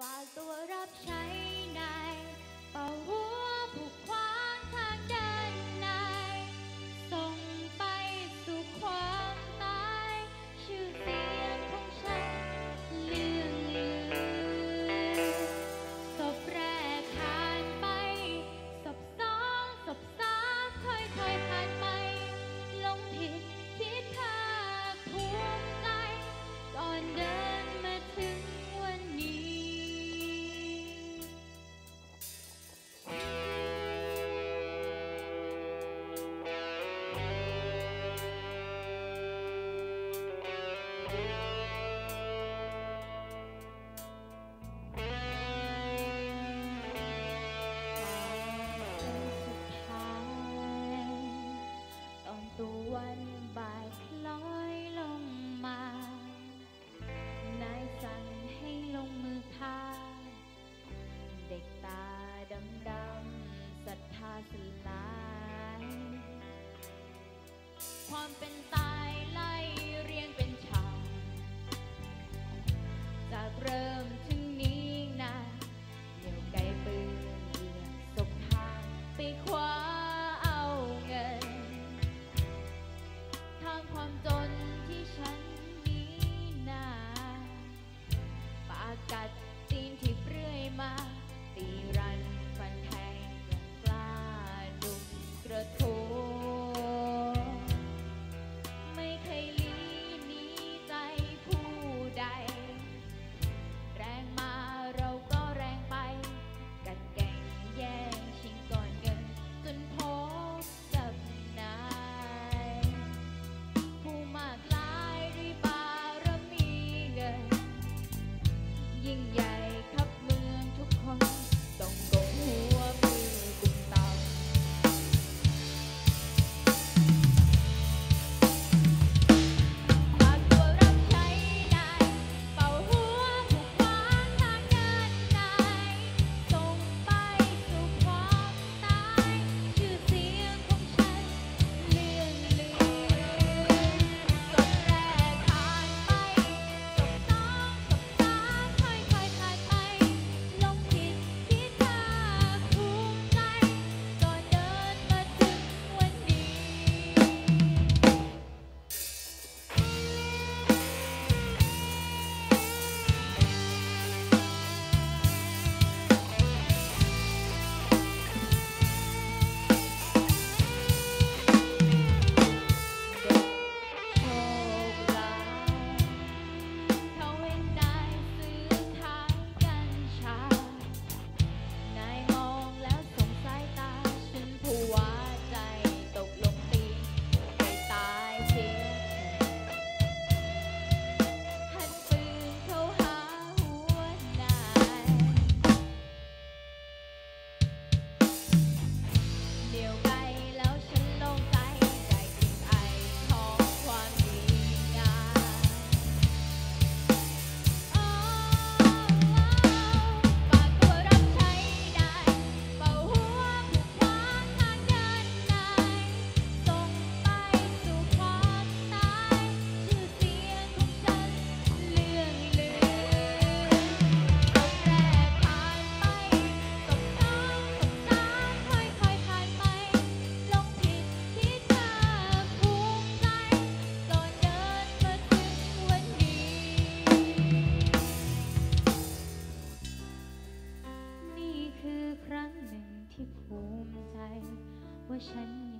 ฝากตัวรับใช้นายเป่าหู jumping. Th- ที่ภูมิใจ ว่าฉันยัง